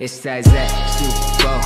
It's that Zach Super Bowl,